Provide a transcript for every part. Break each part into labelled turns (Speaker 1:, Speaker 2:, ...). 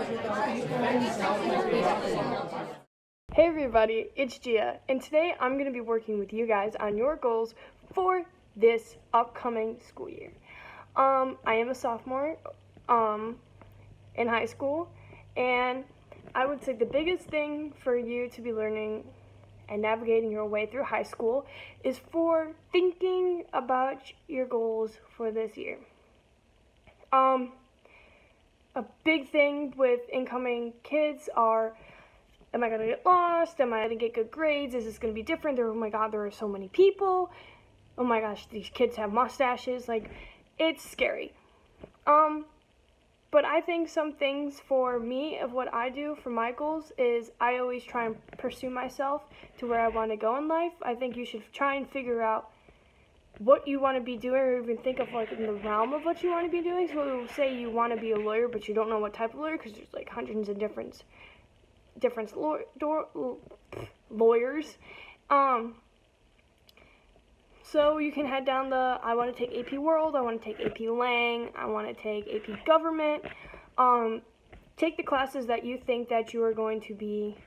Speaker 1: Hey everybody, it's Gia, and today I'm going to be working with you guys on your goals for this upcoming school year. Um, I am a sophomore um, in high school, and I would say the biggest thing for you to be learning and navigating your way through high school is for thinking about your goals for this year. Um, a big thing with incoming kids are am I going to get lost? Am I going to get good grades? Is this going to be different? There, oh my god, there are so many people. Oh my gosh, these kids have mustaches. Like, it's scary. Um, but I think some things for me of what I do for my goals is I always try and pursue myself to where I want to go in life. I think you should try and figure out what you want to be doing or even think of like in the realm of what you want to be doing. So say you want to be a lawyer but you don't know what type of lawyer because there's like hundreds of different different law, door, lawyers. Um, so you can head down the, I want to take AP World, I want to take AP Lang, I want to take AP Government. Um, take the classes that you think that you are going to be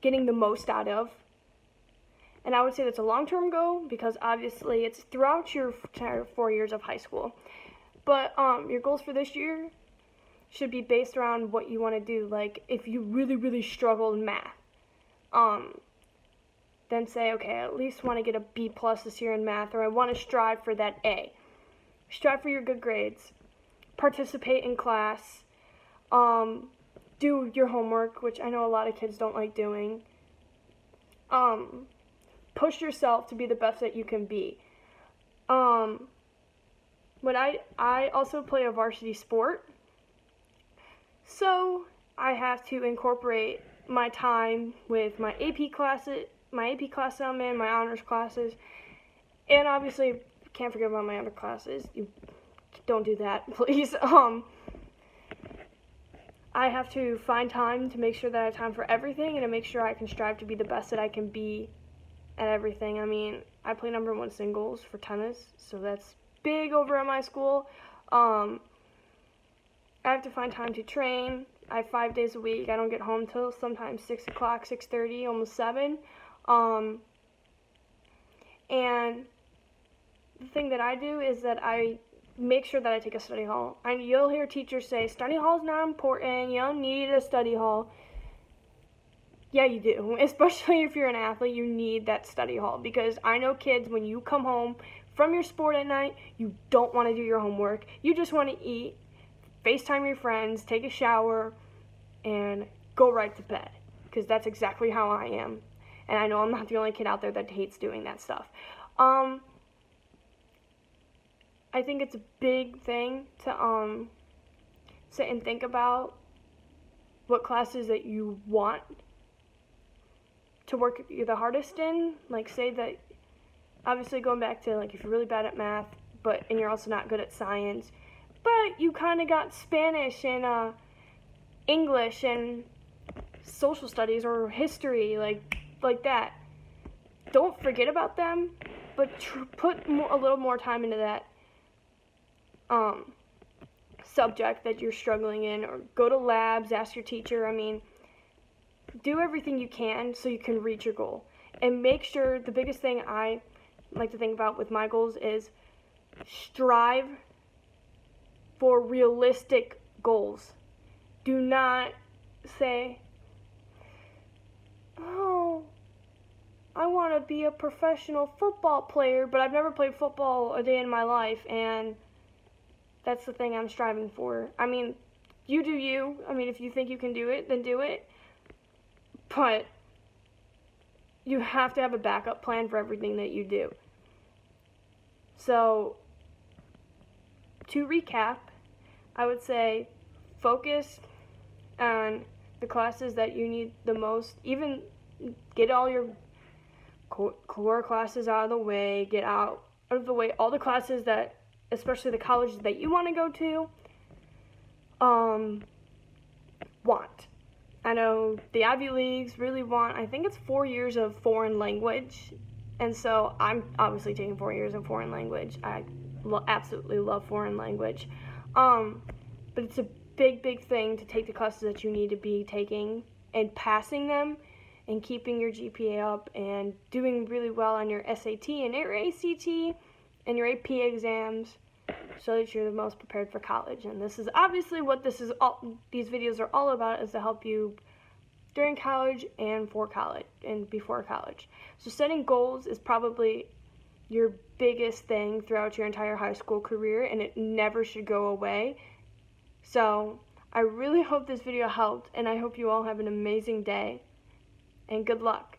Speaker 1: getting the most out of. And I would say that's a long-term goal because obviously it's throughout your entire four years of high school. But um, your goals for this year should be based around what you want to do. Like if you really, really struggle in math, um, then say, okay, I at least want to get a B plus this year in math, or I want to strive for that A. Strive for your good grades. Participate in class. Um, do your homework, which I know a lot of kids don't like doing. Um, push yourself to be the best that you can be. Um, when I I also play a varsity sport, so I have to incorporate my time with my AP classes my AP class I'm in, my honors classes, and obviously can't forget about my other classes. You don't do that, please. Um, I have to find time to make sure that I have time for everything and to make sure I can strive to be the best that I can be at everything. I mean, I play number one singles for tennis, so that's big over at my school. Um, I have to find time to train. I have five days a week. I don't get home till sometimes six o'clock, six thirty, almost seven. Um, and the thing that I do is that I make sure that I take a study hall. And you'll hear teachers say, study hall is not important, you don't need a study hall. Yeah, you do. Especially if you're an athlete, you need that study hall. Because I know kids, when you come home from your sport at night, you don't want to do your homework. You just want to eat, FaceTime your friends, take a shower, and go right to bed. Because that's exactly how I am and I know I'm not the only kid out there that hates doing that stuff. Um, I think it's a big thing to um, sit and think about what classes that you want to work the hardest in. Like, say that, obviously, going back to like if you're really bad at math, but and you're also not good at science, but you kind of got Spanish and uh, English and social studies or history, like like that. Don't forget about them, but put more, a little more time into that um, subject that you're struggling in, or go to labs, ask your teacher. I mean, do everything you can so you can reach your goal. And make sure the biggest thing I like to think about with my goals is strive for realistic goals. Do not say, oh, I want to be a professional football player, but I've never played football a day in my life, and that's the thing I'm striving for. I mean, you do you. I mean, if you think you can do it, then do it. But you have to have a backup plan for everything that you do. So, to recap, I would say focus on the classes that you need the most. Even get all your core classes out of the way, get out of the way all the classes that, especially the colleges that you want to go to, um, want. I know the Ivy Leagues really want, I think it's four years of foreign language. And so I'm obviously taking four years of foreign language. I lo- absolutely love foreign language. Um, but it's a big, big thing to take the classes that you need to be taking and passing them and keeping your GPA up and doing really well on your SAT and your ACT and your AP exams so that you're the most prepared for college. And this is obviously what this is all these videos are all about is to help you during college and for college and before college. So setting goals is probably your biggest thing throughout your entire high school career and it never should go away. So, I really hope this video helped and I hope you all have an amazing day and good luck.